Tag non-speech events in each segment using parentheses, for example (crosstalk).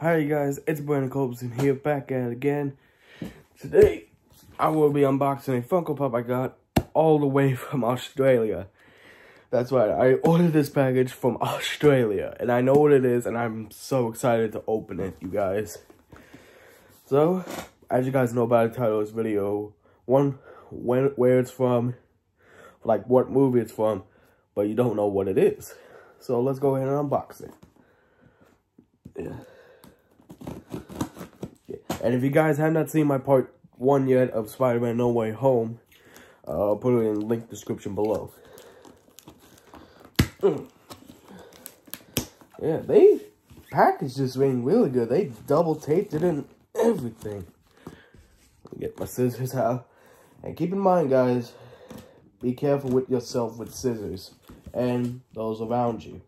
Hi guys, it's Brandon Culberson here, back at it again. Today, I will be unboxing a Funko Pop I got all the way from Australia. That's right, I ordered this package from Australia, and I know what it is, and I'm so excited to open it, you guys. So, as you guys know by the title of this video, one, when, where it's from, like what movie it's from, but you don't know what it is. So let's go ahead and unbox it. And if you guys have not seen my part one yet of Spider-Man No Way Home, uh, I'll put it in the link description below. (clears throat) yeah, they packaged this ring really good. They double taped it and everything. Get my scissors out. And keep in mind, guys, be careful with yourself with scissors and those around you.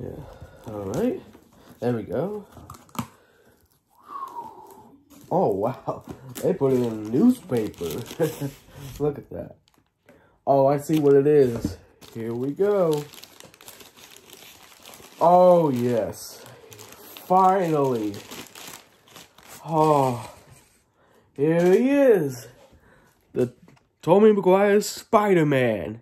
Yeah, alright. There we go. Oh, wow. They put it in newspaper. (laughs) Look at that. Oh, I see what it is. Here we go. Oh, yes. Finally. Oh, here he is. The Tobey Maguire Spider-Man.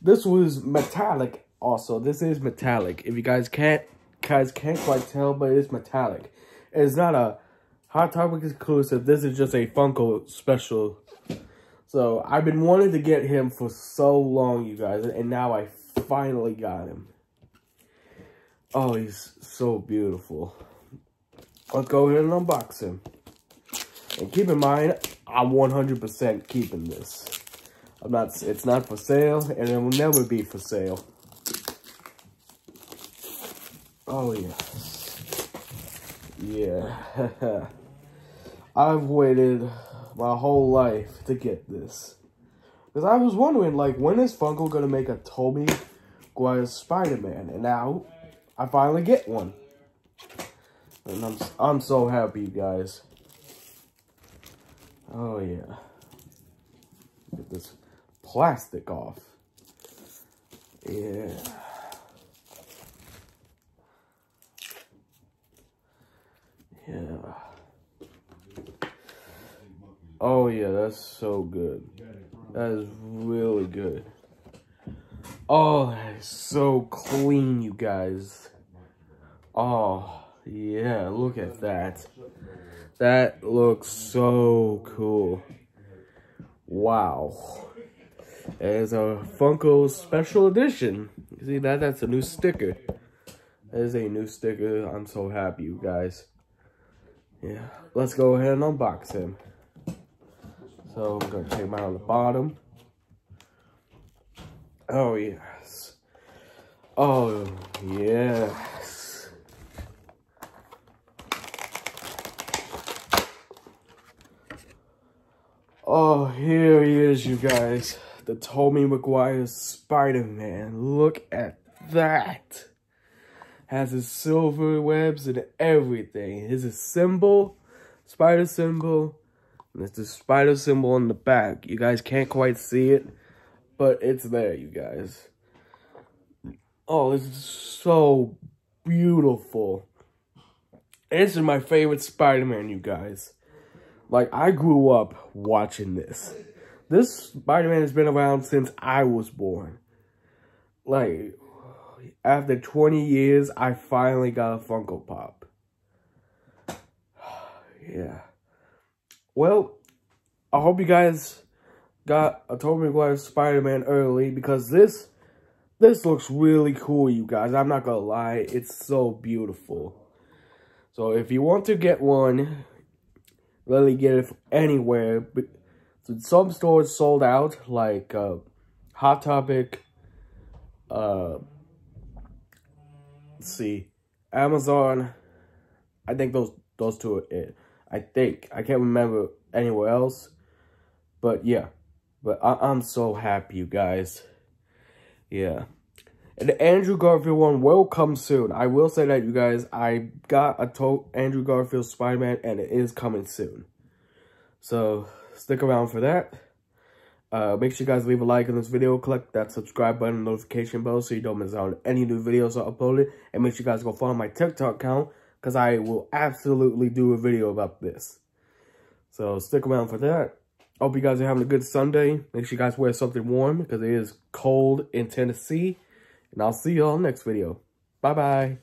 This was metallic also. This is metallic. If you guys can't guys can't quite tell, but it's metallic. It's not a Hot Topic exclusive. This is just a Funko special. So, I've been wanting to get him for so long, you guys. And now I finally got him. Oh, he's so beautiful. Let's go ahead and unbox him. And keep in mind, I'm 100% keeping this. I'm not, it's not for sale, and it will never be for sale. Oh, yes. Yeah. (laughs) I've waited my whole life to get this. Because I was wondering, like, when is Funko going to make a Tobey Maguire Spider-Man? And now, I finally get one. And I'm, I'm so happy, you guys. Oh, yeah. Get this plastic off. Yeah. Oh yeah, that's so good. That is really good. Oh, that is so clean, you guys. Oh, yeah, look at that. That looks so cool. Wow. It's a Funko Special Edition. You see that? That's a new sticker. That is a new sticker. I'm so happy, you guys. Yeah, let's go ahead and unbox him. So I'm gonna take him out of the bottom. Oh yes. Oh yes. Oh, here he is, you guys. The Tobey Maguire Spider-Man. Look at that has his silver webs and everything. His symbol, spider symbol, and it's the spider symbol in the back. You guys can't quite see it, but it's there, you guys. Oh, this is so beautiful. This is my favorite Spider-Man, you guys. Like, I grew up watching this. This Spider-Man has been around since I was born. Like, after 20 years, I finally got a Funko Pop. (sighs) yeah. Well, I hope you guys got a Tobey Maguire Spider-Man early because this this looks really cool, you guys. I'm not gonna lie, it's so beautiful. So if you want to get one, really get it anywhere. But Some stores sold out, like uh, Hot Topic, uh, let's see, Amazon. I think those those two are it. I think I can't remember anywhere else, but yeah. But I, am so happy, you guys. Yeah. And the Andrew Garfield one will come soon. I will say that, you guys. I got a to Andrew Garfield Spider-Man, and it is coming soon. So, stick around for that. Uh, make sure you guys leave a like on this video, click that subscribe button, notification bell so you don't miss out on any new videos I uploaded. And make sure you guys go follow my TikTok account because I will absolutely do a video about this. So stick around for that. Hope you guys are having a good Sunday. Make sure you guys wear something warm because it is cold in Tennessee. And I'll see y'all next video. Bye-bye.